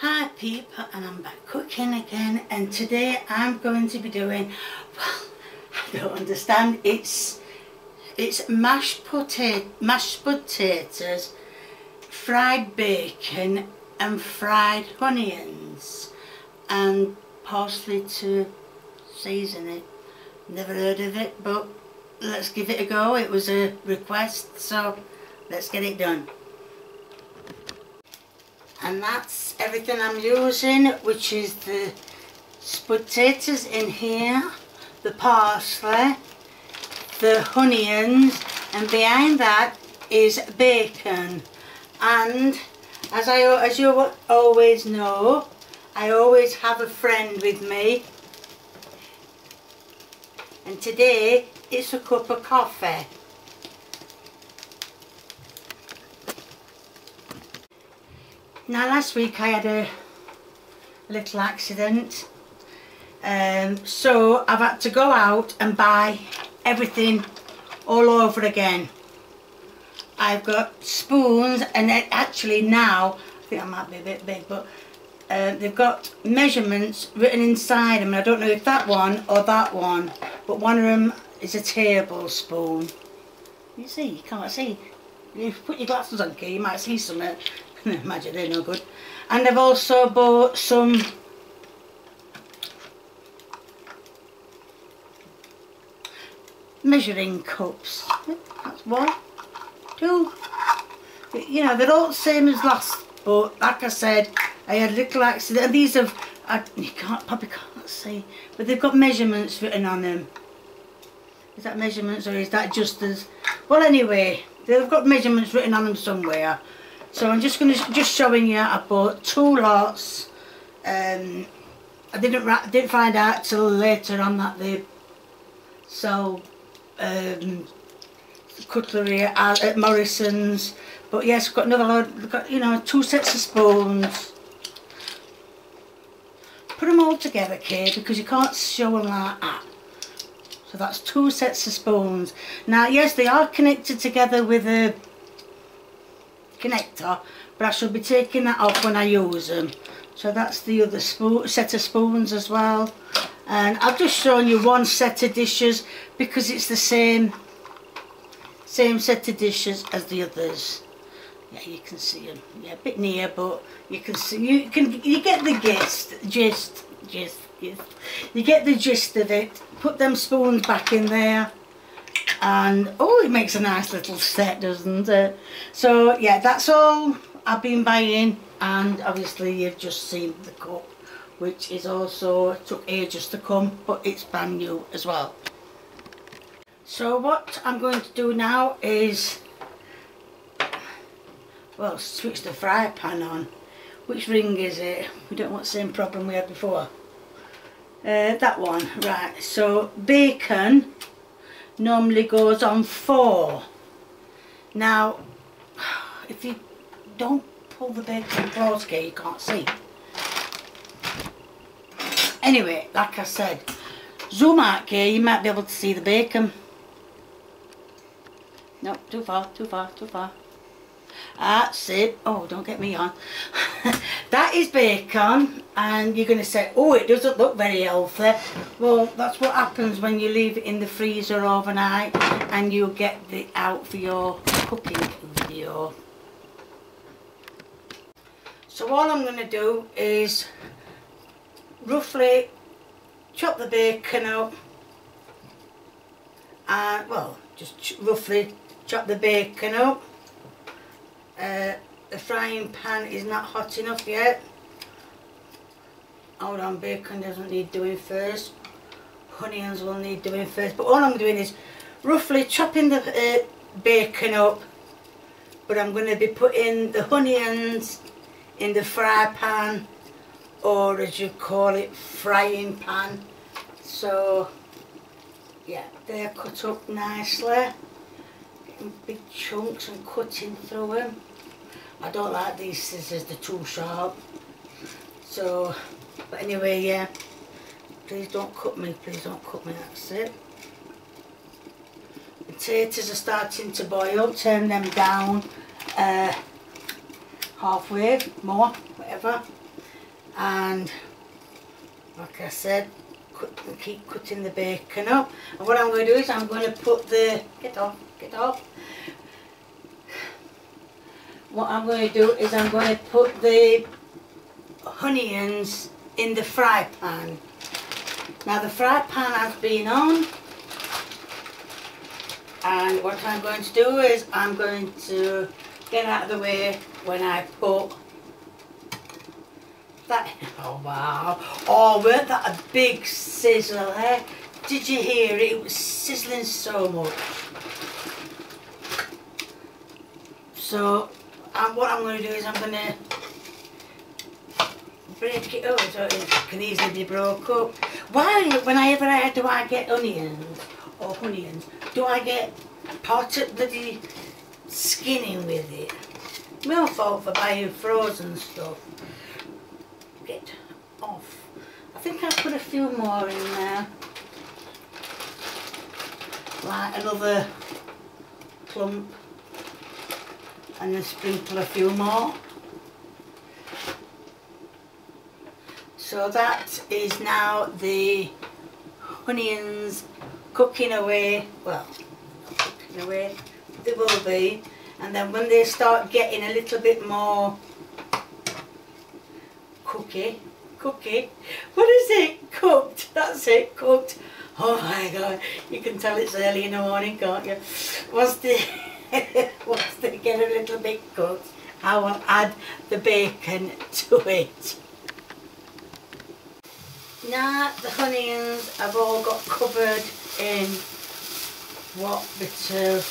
Hi people and I'm back cooking again and today I'm going to be doing, well I don't understand, it's it's mashed potato, mashed potatoes, fried bacon and fried onions and parsley to season it. Never heard of it but let's give it a go. It was a request so let's get it done. And that's everything I'm using which is the potatoes in here, the parsley, the onions and behind that is bacon. And as I as you always know I always have a friend with me. And today it's a cup of coffee now last week I had a little accident. Um, so I've had to go out and buy everything all over again. I've got spoons and actually now I think I might be a bit big but uh, they've got measurements written inside them I don't know if that one or that one but one of them is a tablespoon. You see you can't see. You put your glasses on you might see something imagine they're no good and I've also bought some measuring cups. That's one, two. You know, they're all the same as last, but like I said, I had a little accident. And these have, I, you can't, probably can't see, but they've got measurements written on them. Is that measurements or is that just as, well anyway, they've got measurements written on them somewhere. So I'm just going to, just showing you, I bought two lots. Um, I didn't, didn't find out till later on that they sell um, cutlery at, at Morrison's. But yes, we've got another load, we've got, you know, two sets of spoons. Put them all together, Kay, because you can't show them like that. So that's two sets of spoons. Now, yes, they are connected together with a connector, but I shall be taking that off when I use them. So that's the other set of spoons as well. And I've just shown you one set of dishes because it's the same same set of dishes as the others. Yeah you can see them yeah a bit near but you can see you can you get the gist gist gist, gist. you get the gist of it. Put them spoons back in there and oh it makes a nice little set doesn't it? So yeah that's all I've been buying. And obviously you've just seen the cup which is also took ages to come but it's brand new as well. So what I'm going to do now is well switch the fry pan on. Which ring is it? We don't want the same problem we had before. Uh, that one right. So bacon normally goes on four now if you don't pull the bacon close you can't see Anyway, like I said, zoom out here, you might be able to see the bacon. No, too far, too far, too far. That's it. Oh, don't get me on. that is bacon and you're going to say, oh, it doesn't look very healthy. Well, that's what happens when you leave it in the freezer overnight and you get it out for your cooking video. So all I'm going to do is roughly chop the bacon up and well just roughly chop the bacon up uh, the frying pan is not hot enough yet hold on bacon doesn't need doing first? Onions will need doing first? But all I'm doing is roughly chopping the uh, bacon up but I'm going to be putting the onions in the fry pan or as you call it frying pan. So yeah they're cut up nicely. In big chunks and cutting through them I don't like these scissors they're too sharp. So but anyway yeah. Please don't cut me please don't cut me that's it. Potatoes are starting to boil turn them down uh, halfway more whatever. And like I said cut, keep cutting the bacon up. And what I'm going to do is I'm going to put the get off get off. What I'm going to do is I'm going to put the onions in the fry pan now the fry pan has been on and what I'm going to do is I'm going to get out of the way when I put that, oh wow, oh weren't that a big sizzle eh? Did you hear it? It was sizzling so much. So what I'm going to do is I'm going to break it up so it can easily be broke up. Why, whenever I do I get onions or onions, do I get of the skinning with it? My fault for buying frozen stuff get off. I think I'll put a few more in there. Like another clump and then sprinkle a few more. So that is now the onions cooking away, well, cooking away, they will be, and then when they start getting a little bit more cookie, cookie. What is it? Cooked. That's it, cooked. Oh my God, you can tell it's early in the morning, can't you? Once they, once they get a little bit cooked, I will add the bacon to it. Now the onions have all got covered in what bit of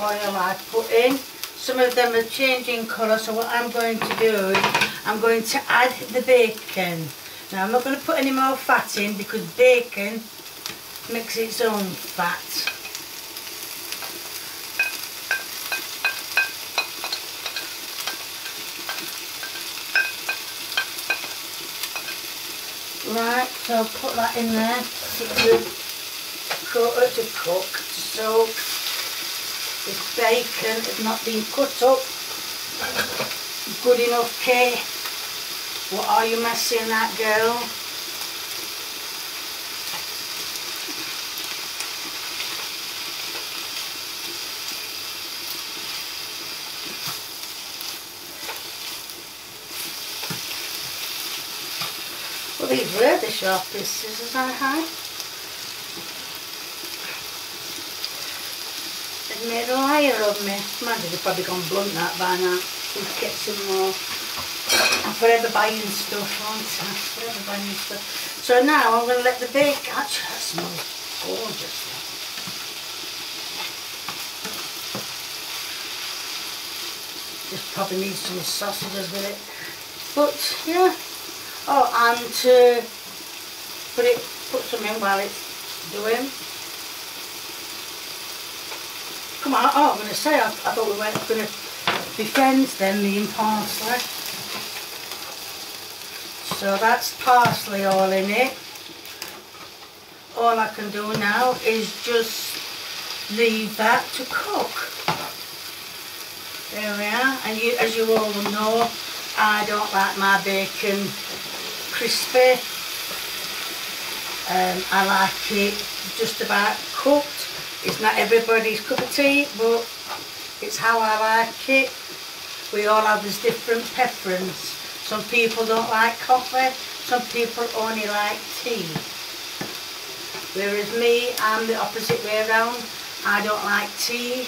oil I put in. Some of them are changing colour, so what I'm going to do is I'm going to add the bacon. Now I'm not going to put any more fat in because bacon makes its own fat. Right, so I'll put that in there to cook, to cook, to soak. This bacon has not been cut up good enough, Kay. What are you messing that girl? These were the sharpest scissors I had. They made a liar of me. Imagine they've probably gone blunt that by now. We'll get some more. I'm forever buying stuff, aren't I? Forever buying stuff. So now I'm going to let the bake. Actually, that smells gorgeous. Just probably need some sausages with it. But, yeah. Oh, and to put it, put some in while it's doing. Come on, oh, I'm going to say, I, I thought we weren't going to be friends then, and parsley. So that's parsley all in it. All I can do now is just leave that to cook. There we are. And you, as you all know, I don't like my bacon crispy. Um, I like it just about cooked. It's not everybody's cup of tea, but it's how I like it. We all have this different preference. Some people don't like coffee, some people only like tea. Whereas me, I'm the opposite way around. I don't like tea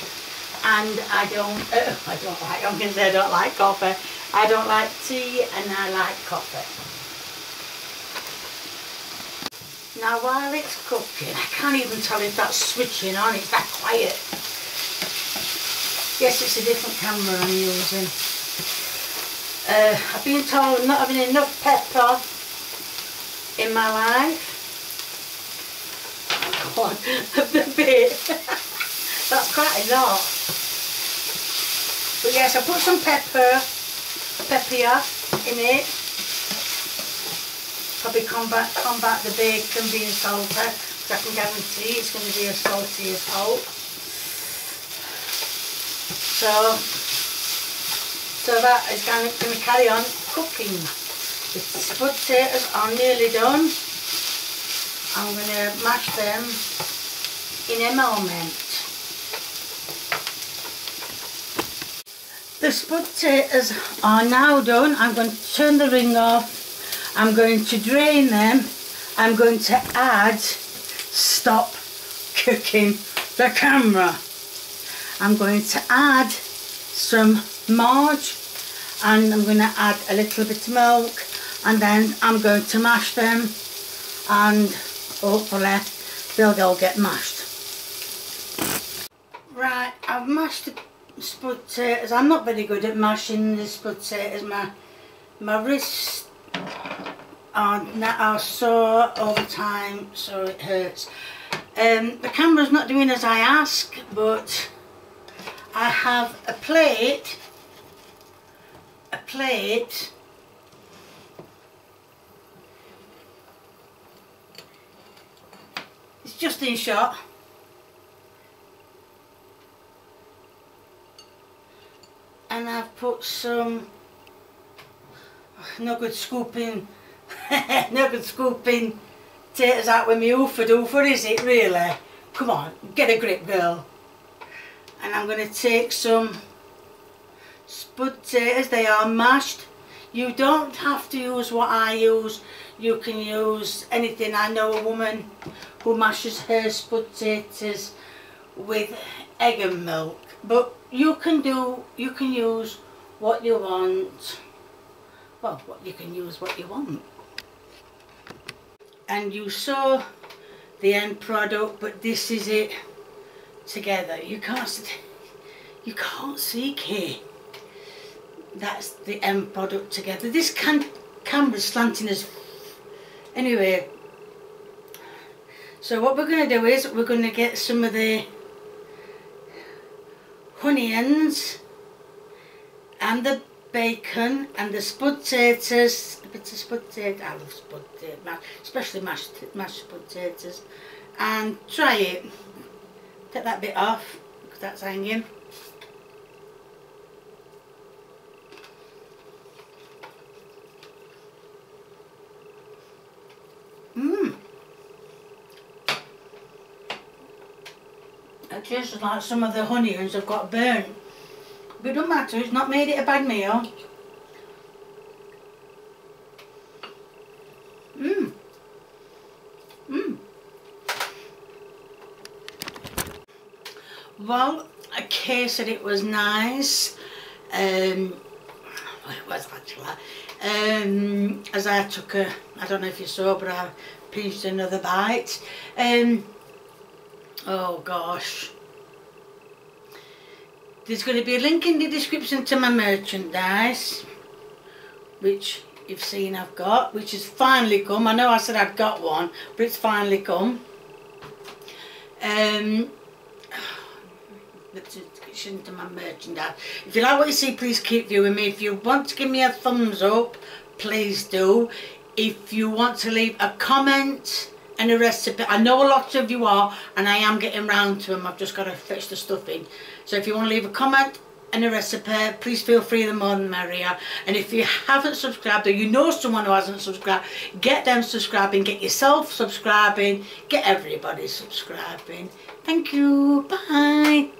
and I don't, uh, I don't like, I'm going to say I don't like coffee. I don't like tea and I like coffee. Now while it's cooking, I can't even tell if that's switching on, it's that quiet. Yes, it's a different camera I'm using. Uh, I've been told I'm not having enough pepper in my life. God, the bit. that's quite a lot. But yes, I put some pepper, pepper in it probably combat combat the bacon being salty because I can guarantee it's going to be as salty as salt. So, so that is going to carry on cooking. The spud potatoes are nearly done. I'm going to mash them in a moment. The spud potatoes are now done. I'm going to turn the ring off. I'm going to drain them. I'm going to add, stop cooking the camera. I'm going to add some marge and I'm going to add a little bit of milk and then I'm going to mash them and hopefully they'll all get mashed. Right, I've mashed the potatoes. I'm not very good at mashing the potatoes. My, my wrists are, are sore all the time so it hurts. Um, the camera's not doing as I ask but I have a plate a plate it's just in shot and I've put some no good scooping no good scooping taters out with me oofa doofa is it really come on get a grip girl and I'm going to take some spud taters, they are mashed. You don't have to use what I use, you can use anything. I know a woman who mashes her spud potatoes with egg and milk, but you can do, you can use what you want. Well, what you can use what you want. And you saw the end product, but this is it together. You can't, you can't see here. that's the end product together. This can camera's slanting as anyway. So what we're going to do is we're going to get some of the onions and the bacon and the spud potatoes, a bit of spud potatoes, I love spud potatoes, especially mashed, mashed spud potatoes, and try it. Take that bit off because that's hanging. Mmm. It tastes like some of the onions have got burnt. But it doesn't matter, it's not made it a bad meal. Mmm. Mmm. Well, case that it was nice. Um, well, it was actually. Um, as I took a, I don't know if you saw, but I pinched another bite. Um, oh gosh. There's going to be a link in the description to my merchandise, which you've seen I've got, which has finally come. I know I said I'd got one, but it's finally come. Um, description to my merchandise. If you like what you see, please keep viewing me. If you want to give me a thumbs up, please do. If you want to leave a comment and a recipe, I know a lot of you are, and I am getting round to them. I've just got to fetch the stuff in. So if you want to leave a comment and a recipe, please feel free, the more the merrier. And if you haven't subscribed or you know someone who hasn't subscribed, get them subscribing, get yourself subscribing, get everybody subscribing. Thank you. Bye.